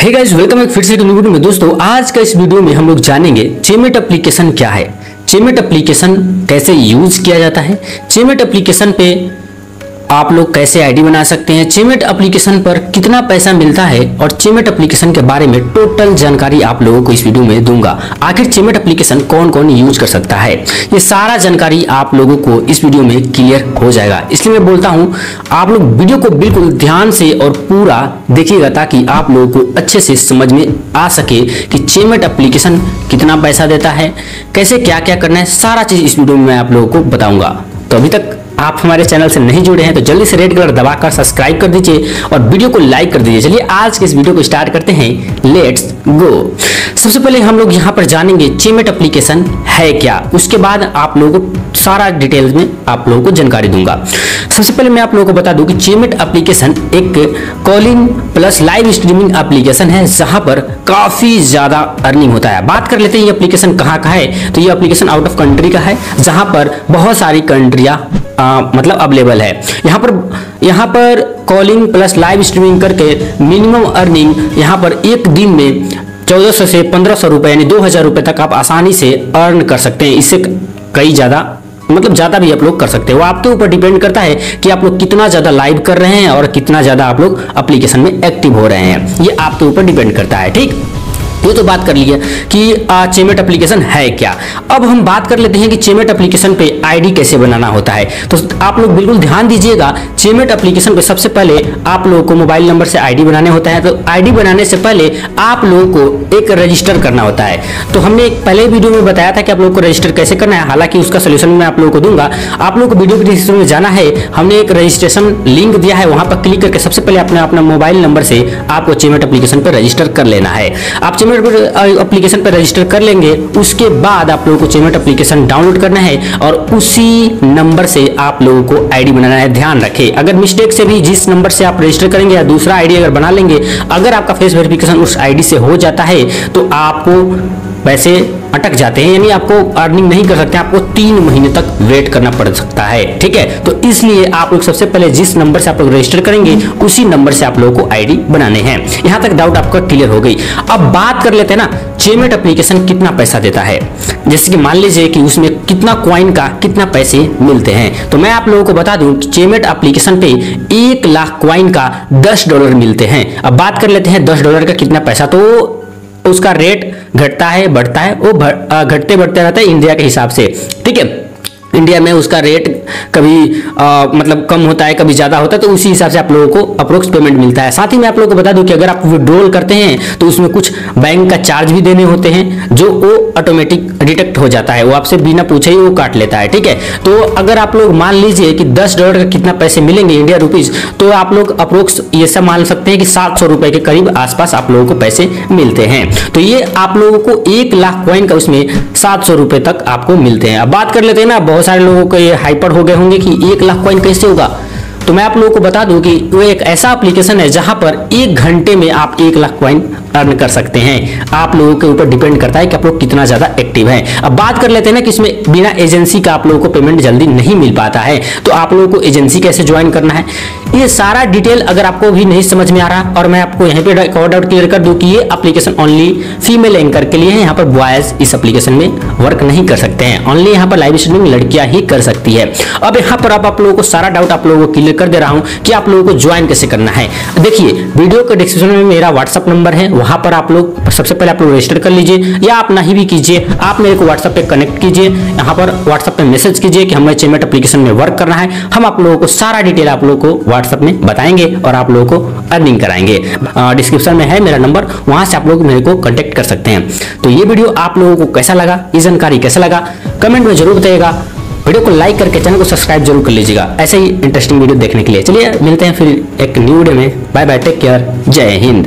Hey guys welcome एक फिर से वीडियो में। दोस्तों, आज का इस वीडियो में हम लोग जानेंगे चेमेट एप्लीकेशन क्या है। चेमेट एप्लीकेशन कैसे यूज़ किया जाता है? चेमेट एप्लीकेशन पे आप लोग कैसे आईडी बना सकते हैं? चेमेट एप्लीकेशन पर कितना पैसा मिलता है? और चेमेट एप्लीकेशन के बारे में टोटल जानकारी आप लोगों को इस वीडियो में दूँगा। आखिर चेमेट एप्लीकेशन कौन कौन यूज़ कर सकता है? ये सारा जानकारी आप लोगों को इस वीडियो में क्लियर हो जाएगा। इसलिए मैं बोलता हूँ, आप लोग वीडियो को बिल्कुल ध्यान से और पूरा देखिएगा ताकि आप लोगों को अच्छे से समझ में आ सके कि चेमेट एप्लीकेशन कितना पैसा देता है, कैसे क्या क्या करना है। सारा चीज़ इस वीडियो में मैं आप लोगों को बताऊँगा। तो अभी तक आप हमारे चैनल से नहीं जुड़े हैं तो जल्दी से रेड कलर दबाकर सब्सक्राइब कर दीजिए और वीडियो को लाइक कर दीजिए। चलिए, आज के इस वीडियो को स्टार्ट करते हैं। लेट्स गो सबसे पहले हम लोग यहाँ पर जानेंगे चेमेट एप्लीकेशन है क्या? उसके बाद आप लोगों को सारा डिटेल्स में आप लोगों को जानकारी दूँगा। सबसे पहले मैं आप लोगों को बता दूँ कि चेमेट एप्लीकेशन एक calling plus live streaming application है, जहाँ पर काफ़ी ज़्यादा अर्निंग होता है। बात कर लेते हैं, ये एप्लीकेशन कहाँ का है? तो ये एप्लीकेशन आउट ऑफ़ कंट्री का है, जहाँ पर बहुत सारी कंट्रियाँ मतलब अवेलेबल है। यहाँ पर यहाँ पर कॉलिंग प्लस लाइव स्ट्रीमिंग करके मिनिमम अर्निंग यहाँ पर एक दिन में चौदह सौ से पंद्रह सौ रुपये यानी दो हज़ार रुपये तक आप आसानी से अर्न कर सकते हैं। इससे कई ज़्यादा मतलब ज़्यादा भी आप लोग कर सकते हैं। वो आपके ऊपर डिपेंड करता है कि आप लोग कितना ज़्यादा लाइव कर रहे हैं और कितना ज़्यादा आप लोग एप्लीकेशन में एक्टिव हो रहे हैं। ये आपके ऊपर डिपेंड करता है, ठीक? ये तो बात कर लिया कि चेमेट एप्लीकेशन है क्या? अब हम बात कर लेते हैं कि चेमेट एप्लीकेशन पे आईडी कैसे बनाना होता है। तो आप लोग बिल्कुल ध्यान दीजिएगा, चेमेट एप्लीकेशन पे सबसे पहले आप लोगों को मोबाइल नंबर से आईडी बनाने होता है। तो आईडी बनाने से पहले आप लोगों को एक रजिस्टर करना होता है। तो हमने एक पहले वीडियो में बताया था कि आप लोग को रजिस्टर कैसे करना है। हालाँकि उसका सोल्यूशन मैं आप लोगों को दूँगा। आप लोग को वीडियो के डिस्क्रिप्शन में जाना है। हमने एक रजिस्ट्रेशन लिंक दिया है। वहाँ पर क्लिक करके सबसे पहले अपने, अपना मोबाइल नंबर से आपको चेमेट एप्लीकेशन पर रजिस्टर कर लेना है। आप चेमेट एप्लीकेशन पर रजिस्टर कर लेंगे, उसके बाद आप लोगों को चेमेट अप्लीकेशन डाउनलोड करना है और उसी नंबर से आप लोगों को आईडी बनाना है। ध्यान रखें, अगर मिस्टेक से भी जिस नंबर से आप रजिस्टर करेंगे या दूसरा आईडी अगर बना लेंगे, अगर आपका फेस वेरिफिकेशन उस आईडी से हो जाता है तो आपको पैसे अटक जाते हैं, यानी आपको अर्निंग नहीं कर सकते, आपको तीन महीने तक वेट करना पड़ सकता है, ठीक है? तो इसलिए आप लोग सबसे पहले जिस नंबर से आप लोग रजिस्टर करेंगे, उसी नंबर से आप लोगों को आईडी बनाने हैं। यहाँ तक डाउट आपका क्लियर हो गई। अब बात कर लेते हैं ना चेमेट एप्लीकेशन कितना पैसा देता है? जैसे कि मान लीजिए कि उसमें कितना क्वाइन का कितना पैसे मिलते हैं तो मैं आप लोगों को बता दूँ कि चेमेट एप्लीकेशन पे एक लाख क्वाइन का दस डॉलर मिलते हैं। अब बात कर लेते हैं दस डॉलर का कितना पैसा तो उसका रेट घटता है, बढ़ता है, वो घटते बढ़ते रहता है इंडिया के हिसाब से। ठीक है? इंडिया में उसका रेट कभी आ, मतलब कम होता है कभी ज़्यादा होता है तो उसी हिसाब से आप लोगों को अप्रोक्स पेमेंट मिलता है। साथ ही मैं आप लोगों को बता दूँ कि अगर आप विड्रोल करते हैं तो उसमें कुछ बैंक का चार्ज भी देने होते हैं जो वो ऑटोमेटिक डिटेक्ट हो जाता है। वो आपसे बिना पूछे ही वो काट लेता है ठीक है? तो अगर आप लोग मान लीजिए कि दस डॉलर का कितना पैसे मिलेंगे इंडिया रुपीज़ तो आप लोग अप्रोक्स ये सब मान सकते हैं कि सात के करीब आसपास आप लोगों को पैसे मिलते हैं। तो ये आप लोगों को एक लाख कॉइन का उसमें सात तक आपको मिलते हैं। अब बात कर लेते हैं ना बहुत सारे लोगों को ये हाइपर हो गए होंगे कि एक लाख कॉइन कैसे होगा? तो मैं आप लोगों को बता दूँ कि वो एक ऐसा एप्लीकेशन है जहाँ पर एक घंटे में आप एक लाख कॉइन अर्न कर सकते हैं। आप लोगों के ऊपर डिपेंड करता है कि आप लोग कितना ज़्यादा एक्टिव हैं। अब बात कर लेते हैं ना कि इसमें बिना एजेंसी का आप लोगों को पेमेंट जल्दी नहीं मिल पाता है। तो आप लोगों को एजेंसी कैसे ज्वाइन करना है? ये सारा डिटेल अगर आपको भी नहीं समझ में आ रहा, और मैं आपको यहाँ पे रिकॉर्ड आउट क्लियर कर दूँ कि ये एप्लीकेशन ओनली फीमेल एंकर के लिए है। यहाँ पर बॉयज़ इस एप्लीकेशन में वर्क नहीं कर सकते हैं। ओनली यहाँ पर लाइव स्ट्रीमिंग लड़कियाँ ही कर सकती है। अब यहाँ पर आप लोगों को सारा डाउट आप लोगों को क्लियर कर दे रहा हूँ कि आप लोगों को ज्वाइन कैसे करना है। देखिए वीडियो के डिस्क्रिप्शन में मेरा व्हाट्सअप नंबर है, वहाँ पर आप लोग सबसे पहले आप लोग रजिस्टर कर लीजिए या आप नहीं भी कीजिए, आप मेरे को व्हाट्सअप पे कनेक्ट कीजिए, यहाँ पर व्हाट्सअप पे मैसेज कीजिए कि हमें चेमेट एप्लीकेशन में वर्क करना है। हम आप लोगों को सारा डिटेल आप लोगों को व्हाट्सअप में बताएँगे और आप लोगों को अर्निंग कराएँगे। डिस्क्रिप्शन में है मेरा नंबर वहाँ से आप लोग मेरे को कॉन्टेक्ट कर सकते हैं। तो ये वीडियो आप लोगों को कैसा लगा, ये जानकारी कैसा लगा कमेंट में ज़रूर बताइएगा। वीडियो को लाइक करके चैनल को सब्सक्राइब ज़रूर कर लीजिएगा। ऐसे ही इंटरेस्टिंग वीडियो देखने के लिए। चलिए, मिलते हैं फिर एक न्यू वीडियो में। बाय बाय टेक केयर जय हिंद।